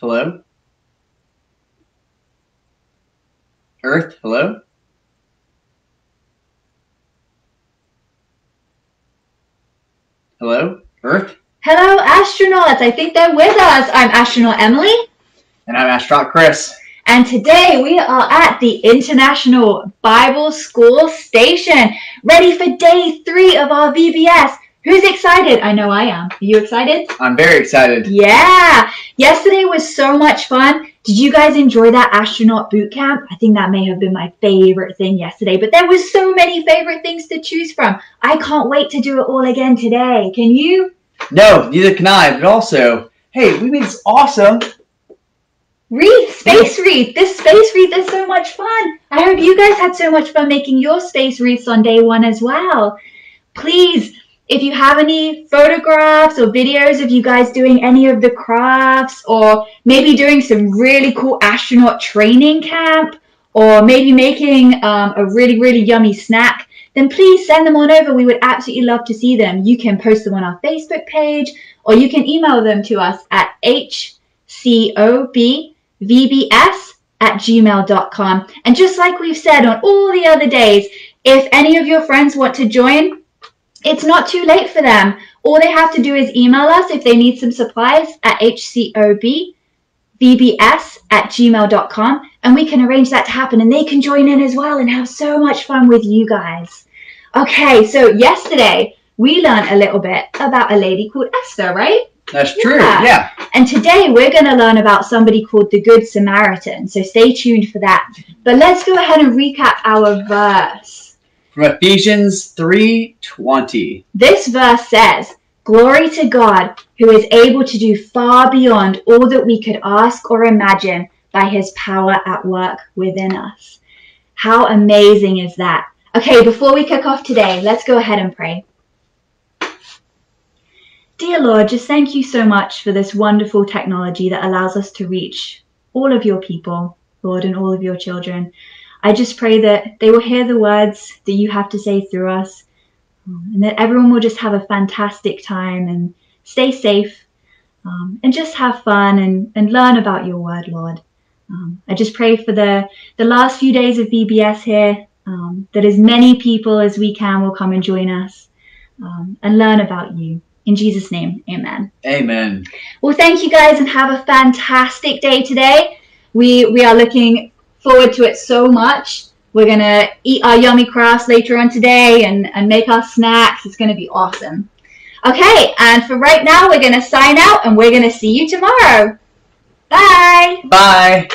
Hello? Earth, hello? Hello? Earth? Hello, astronauts. I think they're with us. I'm astronaut Emily. And I'm astronaut Chris. And today we are at the International Bible School Station, ready for day three of our VBS. Who's excited? I know I am. Are you excited? I'm very excited. Yeah. Yesterday was so much fun. Did you guys enjoy that astronaut boot camp? I think that may have been my favorite thing yesterday, but there was so many favorite things to choose from. I can't wait to do it all again today. Can you? No, neither can I, but also, hey, we made this awesome Wreath, space wreath. This space wreath is so much fun. I hope you guys had so much fun making your space wreaths on day one as well. Please, if you have any photographs or videos of you guys doing any of the crafts or maybe doing some really cool astronaut training camp or maybe making um, a really, really yummy snack, then please send them on over. We would absolutely love to see them. You can post them on our Facebook page or you can email them to us at hcob vbs at gmail.com. And just like we've said on all the other days, if any of your friends want to join, it's not too late for them. All they have to do is email us if they need some supplies at hcob vbs at gmail.com and we can arrange that to happen and they can join in as well and have so much fun with you guys. Okay, so yesterday we learned a little bit about a lady called Esther, right? That's true, Yeah. yeah. And today we're going to learn about somebody called the Good Samaritan. So stay tuned for that. But let's go ahead and recap our verse. From Ephesians 3.20. This verse says, Glory to God, who is able to do far beyond all that we could ask or imagine by his power at work within us. How amazing is that? Okay, before we kick off today, let's go ahead and pray. Dear Lord, just thank you so much for this wonderful technology that allows us to reach all of your people, Lord, and all of your children. I just pray that they will hear the words that you have to say through us, and that everyone will just have a fantastic time and stay safe um, and just have fun and, and learn about your word, Lord. Um, I just pray for the, the last few days of VBS here, um, that as many people as we can will come and join us um, and learn about you. In Jesus' name, amen. Amen. Well, thank you guys and have a fantastic day today. We we are looking forward to it so much. We're gonna eat our yummy crafts later on today and, and make our snacks. It's gonna be awesome. Okay, and for right now, we're gonna sign out and we're gonna see you tomorrow. Bye. Bye.